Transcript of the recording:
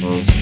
Cheers.